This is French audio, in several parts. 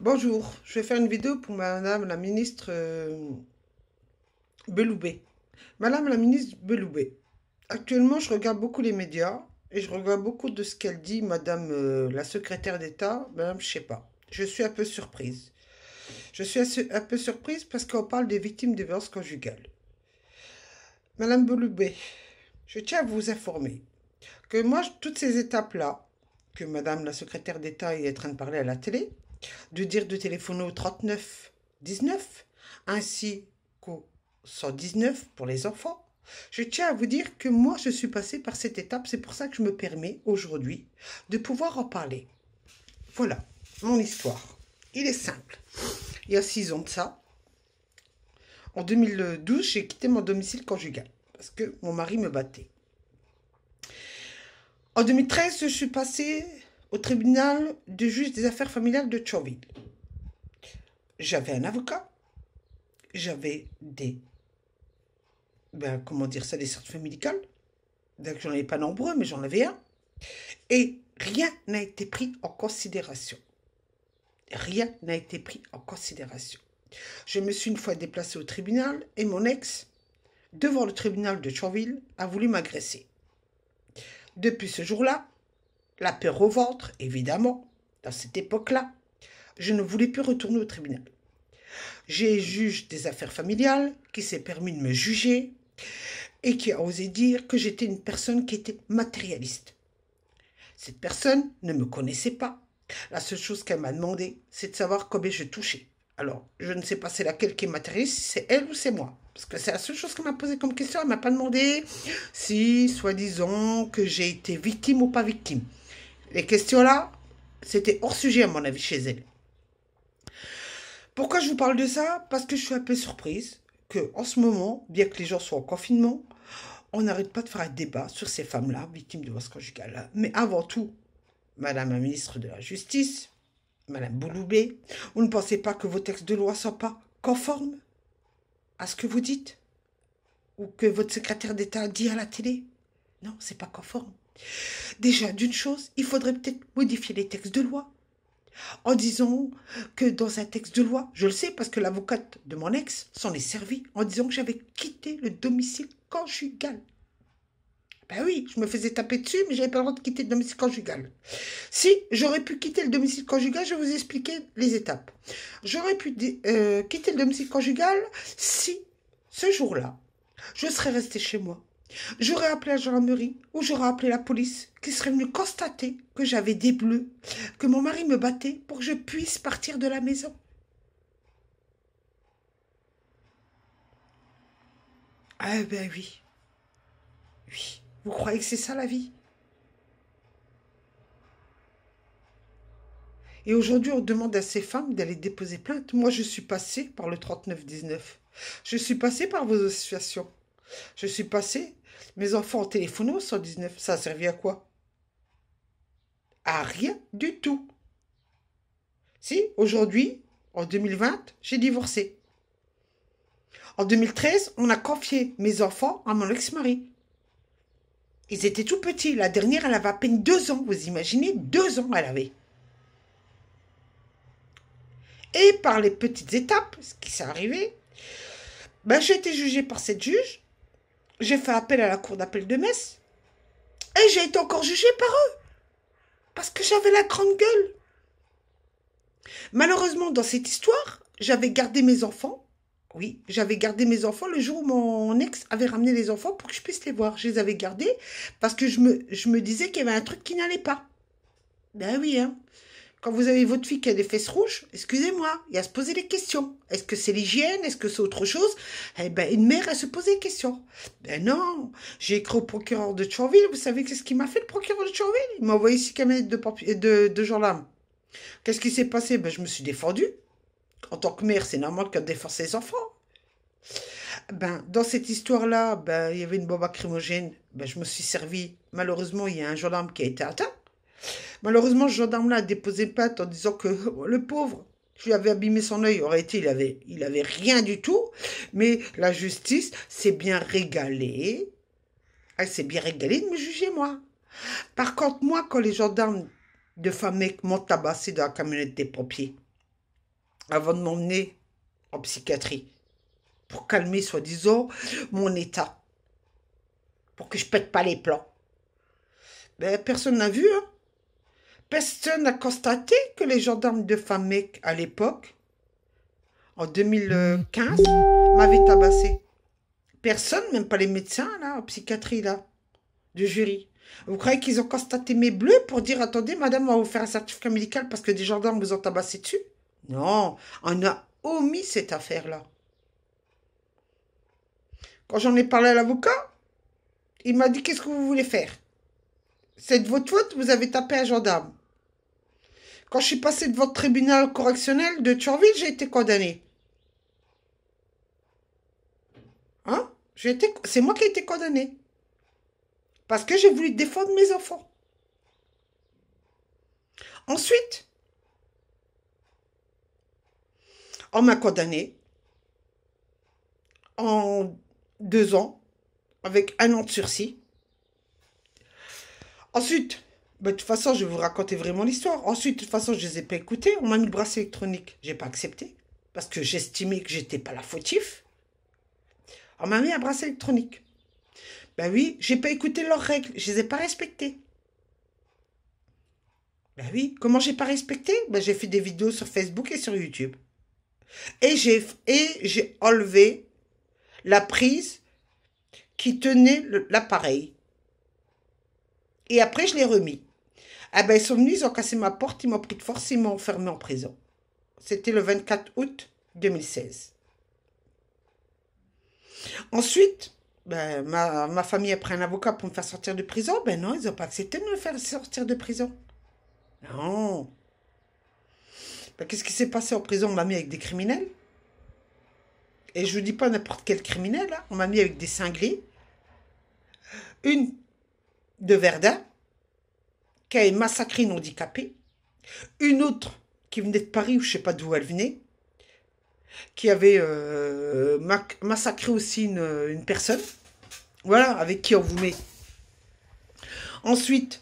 Bonjour, je vais faire une vidéo pour Madame la ministre euh, Beloubé. Madame la ministre Beloubé, actuellement je regarde beaucoup les médias et je regarde beaucoup de ce qu'elle dit, Madame euh, la secrétaire d'État, Madame je sais pas. Je suis un peu surprise. Je suis un peu surprise parce qu'on parle des victimes de violences conjugales. Madame Beloubé, je tiens à vous informer que moi, toutes ces étapes-là, que Madame la secrétaire d'État est en train de parler à la télé, de dire de téléphoner au 39 19 ainsi qu'au 119 pour les enfants. Je tiens à vous dire que moi, je suis passée par cette étape. C'est pour ça que je me permets aujourd'hui de pouvoir en parler. Voilà mon histoire. Il est simple. Il y a six ans de ça, en 2012, j'ai quitté mon domicile conjugal parce que mon mari me battait. En 2013, je suis passée au tribunal de juge des affaires familiales de Tchorville. J'avais un avocat, j'avais des, ben, comment dire ça, des certificats médicaux. Donc j'en avais pas nombreux, mais j'en avais un. Et rien n'a été pris en considération. Rien n'a été pris en considération. Je me suis une fois déplacée au tribunal et mon ex, devant le tribunal de Tchorville, a voulu m'agresser. Depuis ce jour-là, la peur au ventre, évidemment, dans cette époque-là, je ne voulais plus retourner au tribunal. J'ai juge des affaires familiales qui s'est permis de me juger et qui a osé dire que j'étais une personne qui était matérialiste. Cette personne ne me connaissait pas. La seule chose qu'elle m'a demandé, c'est de savoir combien je touchais. Alors, je ne sais pas c'est laquelle qui est matérialiste, c'est elle ou c'est moi. Parce que c'est la seule chose qu'elle m'a posé comme question. Elle m'a pas demandé si, soi-disant, que j'ai été victime ou pas victime. Les questions-là, c'était hors sujet à mon avis chez elle. Pourquoi je vous parle de ça? Parce que je suis un peu surprise que en ce moment, bien que les gens soient en confinement, on n'arrête pas de faire un débat sur ces femmes-là, victimes de violence conjugale. Mais avant tout, Madame la ministre de la Justice, Madame Bouloubé, vous ne pensez pas que vos textes de loi ne sont pas conformes à ce que vous dites? Ou que votre secrétaire d'État dit à la télé? Non, c'est pas conforme. Déjà, d'une chose, il faudrait peut-être modifier les textes de loi. En disant que dans un texte de loi, je le sais parce que l'avocate de mon ex s'en est servie en disant que j'avais quitté le domicile conjugal. Ben oui, je me faisais taper dessus, mais j'avais pas le droit de quitter le domicile conjugal. Si j'aurais pu quitter le domicile conjugal, je vais vous expliquer les étapes. J'aurais pu euh, quitter le domicile conjugal si, ce jour-là, je serais restée chez moi J'aurais appelé la gendarmerie ou j'aurais appelé la police qui serait venue constater que j'avais des bleus, que mon mari me battait pour que je puisse partir de la maison. Ah ben oui. Oui. Vous croyez que c'est ça la vie? Et aujourd'hui, on demande à ces femmes d'aller déposer plainte. Moi, je suis passée par le 3919. Je suis passée par vos associations. Je suis passée mes enfants ont téléphoné au 119. Ça a servi à quoi? À rien du tout. Si, aujourd'hui, en 2020, j'ai divorcé. En 2013, on a confié mes enfants à mon ex-mari. Ils étaient tout petits. La dernière, elle avait à peine deux ans. Vous imaginez? Deux ans, elle avait. Et par les petites étapes, ce qui s'est arrivé, ben, j'ai été jugée par cette juge j'ai fait appel à la cour d'appel de Metz. Et j'ai été encore jugée par eux. Parce que j'avais la grande gueule. Malheureusement, dans cette histoire, j'avais gardé mes enfants. Oui, j'avais gardé mes enfants le jour où mon ex avait ramené les enfants pour que je puisse les voir. Je les avais gardés parce que je me, je me disais qu'il y avait un truc qui n'allait pas. Ben oui, hein. Quand vous avez votre fille qui a des fesses rouges, excusez-moi, il y a à se poser des questions. Est-ce que c'est l'hygiène? Est-ce que c'est autre chose? Eh ben, une mère, elle se pose des questions. Ben non, j'ai écrit au procureur de Tchorville. Vous savez qu'est-ce qu'il m'a fait, le procureur de Tchorville Il m'a envoyé six camionnettes de, de, de gendarmes. Qu'est-ce qui s'est passé? Ben, je me suis défendue. En tant que mère, c'est normal qu'elle défende ses enfants. Ben, dans cette histoire-là, ben, il y avait une bombe acrymogène. Ben, je me suis servi. Malheureusement, il y a un gendarme qui a été atteint. Malheureusement, ce gendarme-là a déposé plainte en disant que le pauvre, je lui avais abîmé son œil. Aurait été, il avait, il avait rien du tout. Mais la justice s'est bien régalée. Elle s'est bien régalée de me juger, moi. Par contre, moi, quand les gendarmes de Famec m'ont tabassé dans la camionnette des pompiers, avant de m'emmener en psychiatrie pour calmer, soi-disant, mon état. Pour que je pète pas les plans. Ben, personne n'a vu, hein. Personne n'a constaté que les gendarmes de Famec, à l'époque, en 2015, m'avaient tabassé. Personne, même pas les médecins, là, en psychiatrie, là, du jury. Vous croyez qu'ils ont constaté mes bleus pour dire, attendez, madame, on va vous faire un certificat médical parce que des gendarmes vous ont tabassé dessus? Non, on a omis cette affaire-là. Quand j'en ai parlé à l'avocat, il m'a dit, qu'est-ce que vous voulez faire? C'est de votre faute, vous avez tapé un gendarme. Quand je suis passé devant le tribunal correctionnel de Thionville, j'ai été condamné. Hein? C'est moi qui ai été condamné. Parce que j'ai voulu défendre mes enfants. Ensuite, on m'a condamné en deux ans avec un an de sursis. Ensuite, de toute façon, je vais vous raconter vraiment l'histoire. Ensuite, de toute façon, je ne les ai pas écoutés. On m'a mis le bracelet électronique. J'ai pas accepté. Parce que j'estimais que j'étais pas la fautif. On m'a mis un bracelet électronique. Ben oui, j'ai pas écouté leurs règles. Je les ai pas respectées. Ben oui, comment j'ai pas respecté? Ben j'ai fait des vidéos sur Facebook et sur YouTube. Et j'ai et j'ai enlevé la prise qui tenait l'appareil. Et après, je l'ai remis. Ah ben, ils sont venus, ils ont cassé ma porte, ils m'ont pris de force, ils m'ont enfermé en prison. C'était le 24 août 2016. Ensuite, ben, ma, famille a pris un avocat pour me faire sortir de prison. Ben non, ils n'ont pas accepté de me faire sortir de prison. Non. Ben, Qu'est-ce qui s'est passé en prison? On m'a mis avec des criminels. Et je ne vous dis pas n'importe quel criminel. Hein. On m'a mis avec des cinglés. Une de Verdun qui a massacré une handicapée, une autre qui venait de Paris, ou je sais pas d'où elle venait, qui avait euh, massacré aussi une, personne, voilà, avec qui on vous met. Ensuite,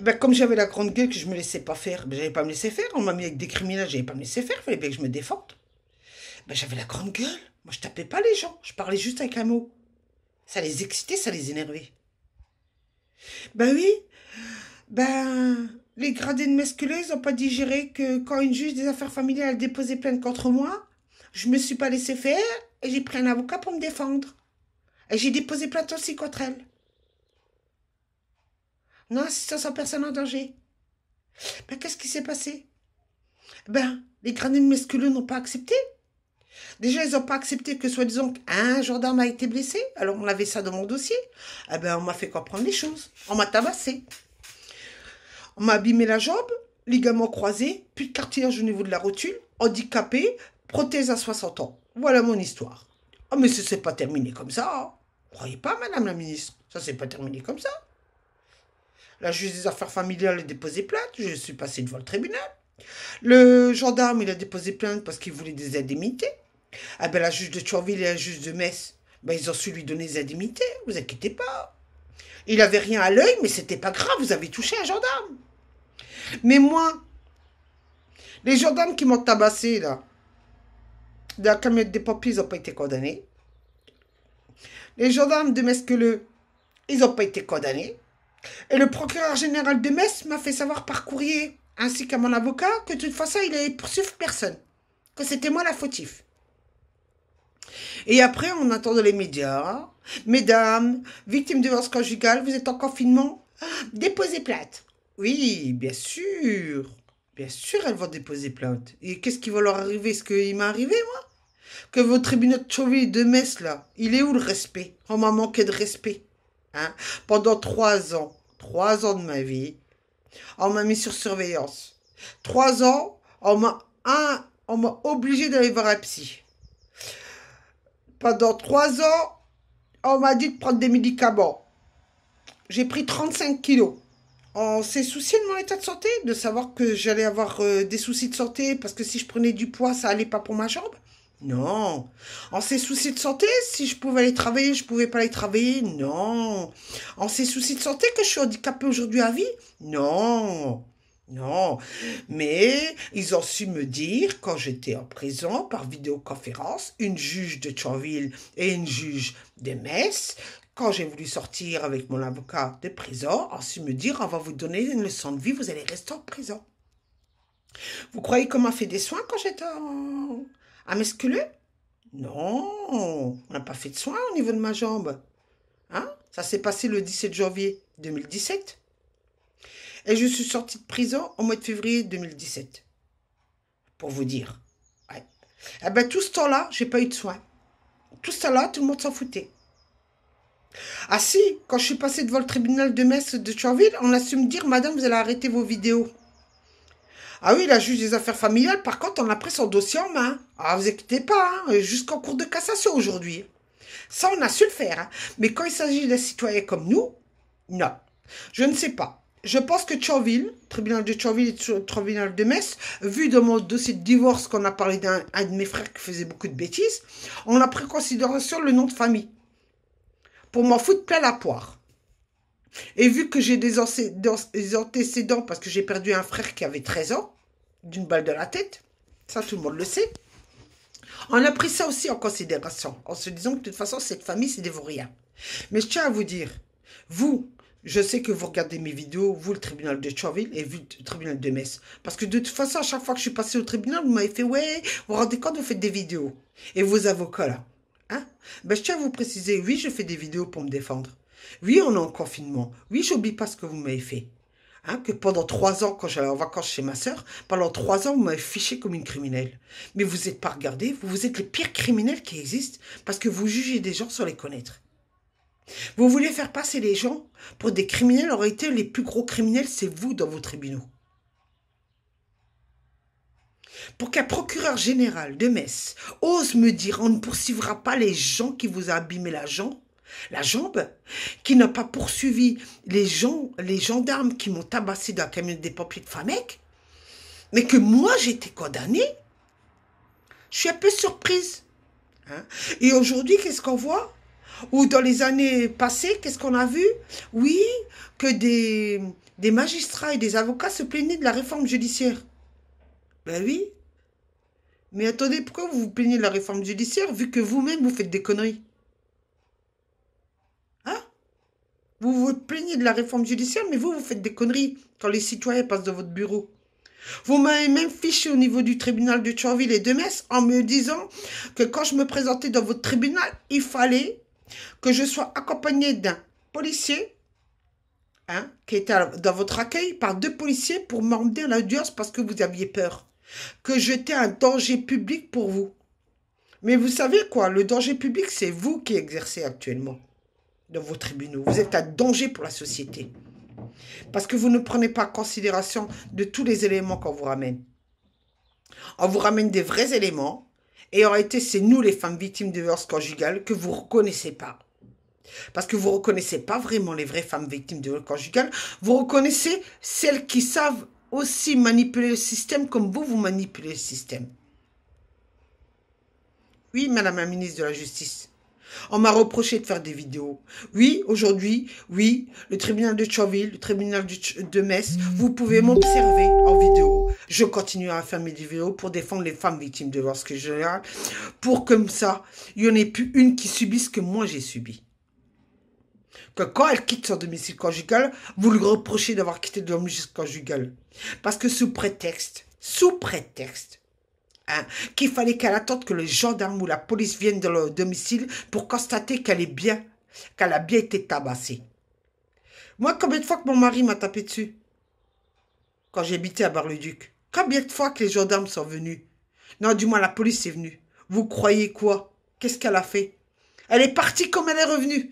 ben, comme j'avais la grande gueule que je me laissais pas faire, ben, j'avais pas me laisser faire, on m'a mis avec des criminels, j'avais pas me laisser faire, il fallait bien que je me défende. Ben, j'avais la grande gueule, moi je tapais pas les gens, je parlais juste avec un mot. Ça les excitait, ça les énervait. Ben oui, ben, les gradés de mesculés n'ont pas digéré que quand une juge des affaires familiales a déposé plainte contre moi, je me suis pas laissé faire et j'ai pris un avocat pour me défendre. Et j'ai déposé plainte aussi contre elle. Non assistance en personne en danger. Ben, qu'est-ce qui s'est passé? Ben, les gradés de mesculeux n'ont pas accepté. Déjà, ils n'ont pas accepté que, soi-disant, un gendarme a été blessé. Alors, on avait ça dans mon dossier. Eh ben, on m'a fait comprendre les choses. On m'a tabassé. On m'a abîmé la jambe, ligament croisé, plus de cartilage au niveau de la rotule, handicapé, prothèse à 60 ans. Voilà mon histoire. Oh, mais ce n'est pas terminé comme ça. Hein. Croyez pas, madame la ministre. Ça s'est pas terminé comme ça. La juge des affaires familiales a déposé plainte. Je suis passé devant le tribunal. Le gendarme, il a déposé plainte parce qu'il voulait des indemnités. Ah ben, la juge de Thionville et la juge de Metz, ben, ils ont su lui donner des indemnités. Vous inquiétez pas. Il avait rien à l'œil, mais c'était pas grave. Vous avez touché un gendarme. Mais moi, les gendarmes qui m'ont tabassé, là, de la camionnette des pompiers, ils n'ont pas été condamnés. Les gendarmes de Mesqueleux, ils n'ont pas été condamnés. Et le procureur général de Metz m'a fait savoir par courrier, ainsi qu'à mon avocat, que de toute façon, il allait poursuivre personne. Que c'était moi la fautif. Et après, on dans les médias, Mesdames, victimes de violence conjugale, vous êtes en confinement Déposez plainte. Oui, bien sûr. Bien sûr, elles vont déposer plainte. Et qu'est-ce qui va leur arriver? Ce qu'il m'est arrivé, moi? Que votre tribunal de Chauvet de Metz, là, il est où le respect? On m'a manqué de respect. Hein? Pendant trois ans, trois ans de ma vie, on m'a mis sur surveillance. Trois ans, on m'a un, on m'a obligé d'aller voir un psy. Pendant trois ans, on m'a dit de prendre des médicaments. J'ai pris 35 kilos on s'est soucié de mon état de santé, de savoir que j'allais avoir euh, des soucis de santé parce que si je prenais du poids, ça allait pas pour ma jambe? Non. On s'est soucié de santé, si je pouvais aller travailler, je pouvais pas aller travailler? Non. On s'est soucié de santé que je suis handicapée aujourd'hui à vie? Non. Non, mais ils ont su me dire, quand j'étais en prison, par vidéoconférence, une juge de Thionville et une juge de Metz, quand j'ai voulu sortir avec mon avocat de prison, su me dire, on va vous donner une leçon de vie, vous allez rester en prison. Vous croyez qu'on m'a fait des soins quand j'étais à Mesculeux Non, on n'a pas fait de soins au niveau de ma jambe. Hein? Ça s'est passé le 17 janvier 2017. Et je suis sortie de prison au mois de février 2017. Pour vous dire. Ouais. Eh ben, tout ce temps-là, j'ai pas eu de soins. Tout ce temps-là, tout le monde s'en foutait. Ah si, quand je suis passée devant le tribunal de Metz de Thionville, on a su me dire, madame, vous allez arrêter vos vidéos. Ah oui, la juge des affaires familiales, par contre, on a pris son dossier en main. Ah, vous inquiétez pas, hein, jusqu'en cours de cassation aujourd'hui. Ça, on a su le faire. Hein. Mais quand il s'agit des citoyens comme nous, non. Je ne sais pas. Je pense que Thionville, tribunal de Thionville et tribunal de Metz, vu dans mon dossier de divorce qu'on a parlé d'un de mes frères qui faisait beaucoup de bêtises, on a pris en considération le nom de famille. Pour m'en foutre plein la poire. Et vu que j'ai des, antécédents parce que j'ai perdu un frère qui avait 13 ans, d'une balle de la tête, ça tout le monde le sait, on a pris ça aussi en considération, en se disant que de toute façon, cette famille, c'est des vauriens. Mais je tiens à vous dire, vous, je sais que vous regardez mes vidéos, vous, le tribunal de Chorville et vous, le tribunal de Metz. Parce que de toute façon, à chaque fois que je suis passé au tribunal, vous m'avez fait, ouais, vous vous rendez compte, vous faites des vidéos. Et vos avocats, là. Hein? Ben, je tiens à vous préciser, oui, je fais des vidéos pour me défendre. Oui, on est en confinement. Oui, j'oublie pas ce que vous m'avez fait. Hein, que pendant trois ans, quand j'allais en vacances chez ma sœur, pendant trois ans, vous m'avez fiché comme une criminelle. Mais vous n'êtes pas regardé, vous êtes les pires criminels qui existent parce que vous jugez des gens sans les connaître. Vous voulez faire passer les gens pour des criminels, en réalité, les plus gros criminels, c'est vous dans vos tribunaux. Pour qu'un procureur général de Metz ose me dire on ne poursuivra pas les gens qui vous ont abîmé la jambe, la jambe, qui n'a pas poursuivi les gens, les gendarmes qui m'ont tabassé dans la camionnette des pompiers de Famec, mais que moi j'étais condamnée, je suis un peu surprise. Hein. Et aujourd'hui, qu'est-ce qu'on voit? Ou dans les années passées, qu'est-ce qu'on a vu? Oui, que des magistrats et des avocats se plaignaient de la réforme judiciaire. Ben oui. Mais attendez, pourquoi vous vous plaignez de la réforme judiciaire vu que vous-même vous faites des conneries? Vous vous plaignez de la réforme judiciaire, mais vous, vous faites des conneries quand les citoyens passent dans votre bureau. Vous m'avez même fiché au niveau du tribunal de Thionville et de Metz en me disant que quand je me présentais dans votre tribunal, il fallait que je sois accompagné d'un policier hein, qui était dans votre accueil par deux policiers pour m'emmener à l'audience parce que vous aviez peur. Que j'étais un danger public pour vous. Mais vous savez quoi, le danger public, c'est vous qui exercez actuellement dans vos tribunaux. Vous êtes un danger pour la société. Parce que vous ne prenez pas considération de tous les éléments qu'on vous ramène. On vous ramène des vrais éléments. Et en réalité, c'est nous, les femmes victimes de violence conjugale, que vous ne reconnaissez pas. Parce que vous ne reconnaissez pas vraiment les vraies femmes victimes de violence conjugale. Vous reconnaissez celles qui savent aussi manipuler le système comme vous, vous manipulez le système. Oui, Madame la ministre de la Justice. On m'a reproché de faire des vidéos. Oui, aujourd'hui, oui, le tribunal de Chauville, le tribunal de Metz, vous pouvez m'observer en vidéo. Je continue à faire mes vidéos pour défendre les femmes victimes de violence générale, pour comme ça, il n'y en ait plus une qui subisse ce que moi j'ai subi. Que quand elle quitte son domicile conjugal, vous lui reprochez d'avoir quitté le domicile conjugal. Parce que sous prétexte, sous prétexte, Hein, qu'il fallait qu'elle attende que le gendarme ou la police viennent dans le domicile pour constater qu'elle est bien, qu'elle a bien été tabassée. Moi, combien de fois que mon mari m'a tapé dessus? Quand j'habitais à Bar-le-Duc. Combien de fois que les gendarmes sont venus? Non, du moins la police est venue. Vous croyez quoi? Qu'est-ce qu'elle a fait? Elle est partie comme elle est revenue.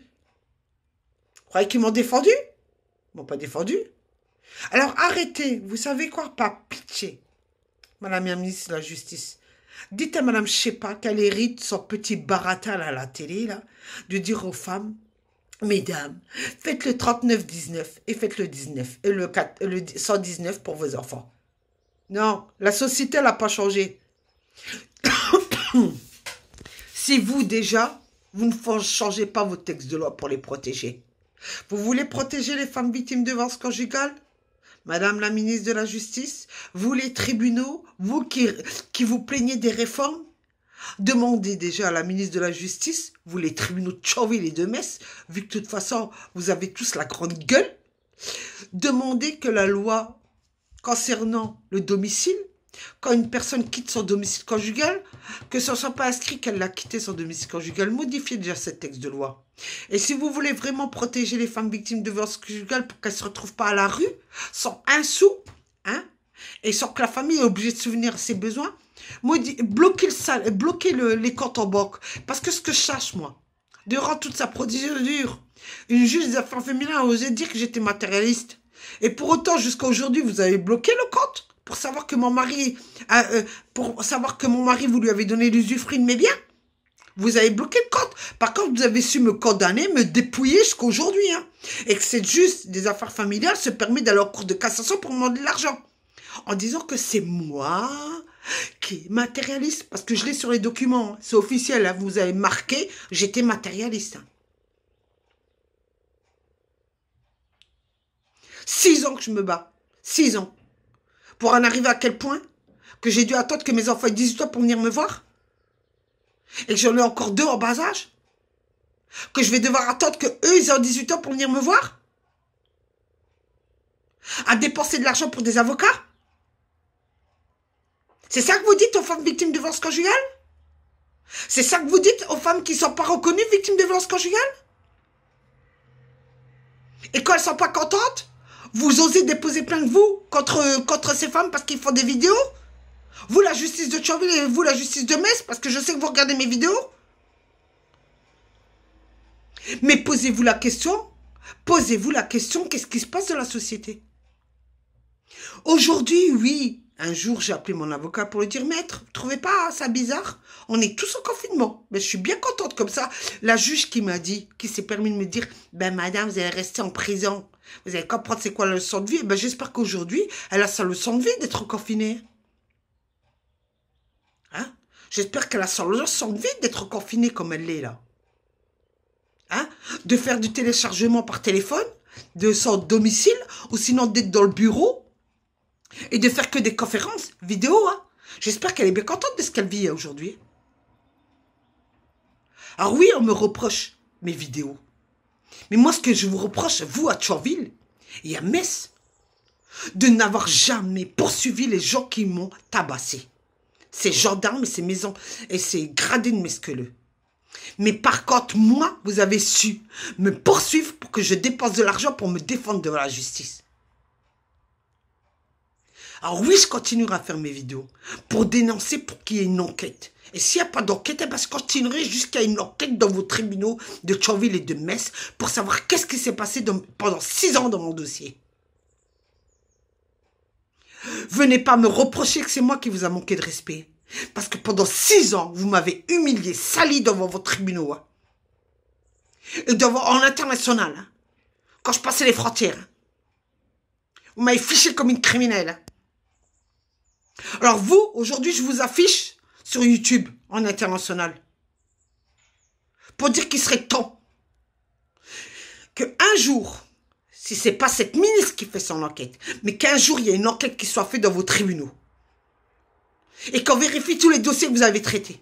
Croyez qu'ils m'ont défendu? Ils m'ont pas défendu. Alors arrêtez, vous savez quoi? Pas pitié. Madame la ministre de la Justice, dites à Madame Shepa qu'elle hérite son petit baratin à la télé, là, de dire aux femmes, Mesdames, faites le 39-19 et faites le 19 et le, 4, le 119 pour vos enfants. Non, la société n'a pas changé. si vous déjà, vous ne changez pas vos textes de loi pour les protéger. Vous voulez protéger les femmes victimes de violences conjugales? Madame la ministre de la Justice, vous les tribunaux, vous qui, vous plaignez des réformes, demandez déjà à la ministre de la Justice, vous les tribunaux de Tchorville et de Metz, vu que de toute façon vous avez tous la grande gueule, demandez que la loi concernant le domicile quand une personne quitte son domicile conjugal, que ce ne soit pas inscrit qu'elle a quitté son domicile conjugal, modifiez déjà ce texte de loi. Et si vous voulez vraiment protéger les femmes victimes de violence conjugale pour qu'elles ne se retrouvent pas à la rue, sans un sou, hein, et sans que la famille est obligée de souvenir ses besoins, bloquez, le bloquez les comptes en banque. Parce que ce que je cherche, moi, durant toute sa procédure, une juge des affaires féminines a osé dire que j'étais matérialiste. Et pour autant, jusqu'à aujourd'hui, vous avez bloqué le compte pour savoir que mon mari, euh, pour savoir que mon mari, vous lui avez donné l'usufruit de mes biens. Vous avez bloqué le compte. Par contre, vous avez su me condamner, me dépouiller jusqu'à aujourd'hui. Hein. Et que c'est juste des affaires familiales se permet d'aller en cours de cassation pour demander de l'argent. En disant que c'est moi qui matérialiste. Parce que je l'ai sur les documents. Hein. C'est officiel. Hein. Vous avez marqué, j'étais matérialiste. Six ans que je me bats. Six ans. Pour en arriver à quel point Que j'ai dû attendre que mes enfants aient 18 ans pour venir me voir Et que j'en ai encore deux en bas âge Que je vais devoir attendre que eux, ils aient 18 ans pour venir me voir À dépenser de l'argent pour des avocats. C'est ça que vous dites aux femmes victimes de violence conjugale C'est ça que vous dites aux femmes qui ne sont pas reconnues victimes de violence conjugale Et quand elles sont pas contentes vous osez déposer plainte, vous, contre, contre ces femmes parce qu'ils font des vidéos? Vous, la justice de Thionville et vous, la justice de Metz, parce que je sais que vous regardez mes vidéos? Mais posez-vous la question, posez-vous la question, qu'est-ce qui se passe dans la société? Aujourd'hui, oui, un jour, j'ai appelé mon avocat pour lui dire, maître, vous trouvez pas ça bizarre? On est tous en confinement. Mais je suis bien contente comme ça. La juge qui m'a dit, qui s'est permis de me dire, ben madame, vous allez rester en prison. Vous allez comprendre c'est quoi la leçon de vie. Ben j'espère qu'aujourd'hui, elle a sa leçon de vie d'être confinée. Hein? J'espère qu'elle a sa leçon de vie d'être confinée comme elle l'est là. Hein? De faire du téléchargement par téléphone, de son domicile, ou sinon d'être dans le bureau et de faire que des conférences vidéo. Hein. J'espère qu'elle est bien contente de ce qu'elle vit aujourd'hui. Alors oui, on me reproche mes vidéos. Mais moi, ce que je vous reproche, vous, à Tchorville et à Metz, de n'avoir jamais poursuivi les gens qui m'ont tabassé. Ces gendarmes et ces maisons et ces gradés de mesqueleux. Mais par contre, moi, vous avez su me poursuivre pour que je dépense de l'argent pour me défendre devant la justice. Alors oui, je continuerai à faire mes vidéos pour dénoncer pour qu'il y ait une enquête. Et s'il n'y a pas d'enquête, eh ben, je continuerai jusqu'à une enquête dans vos tribunaux de Thionville et de Metz pour savoir qu'est-ce qui s'est passé pendant six ans dans mon dossier. Venez pas me reprocher que c'est moi qui vous a manqué de respect. Parce que pendant six ans, vous m'avez humilié, sali devant vos tribunaux. Hein. Et devant, en international. Hein. Quand je passais les frontières. Hein. Vous m'avez fiché comme une criminelle. Alors vous, aujourd'hui, je vous affiche sur YouTube en international. Pour dire qu'il serait temps que un jour, si c'est pas cette ministre qui fait son enquête, mais qu'un jour il y ait une enquête qui soit faite dans vos tribunaux. Et qu'on vérifie tous les dossiers que vous avez traités.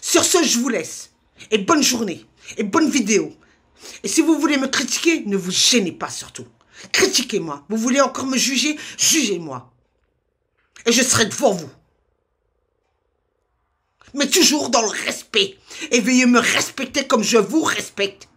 Sur ce, je vous laisse. Et bonne journée. Et bonne vidéo. Et si vous voulez me critiquer, ne vous gênez pas surtout. Critiquez-moi. Vous voulez encore me juger? Jugez-moi et je serai devant vous. Mais toujours dans le respect. Et veuillez me respecter comme je vous respecte.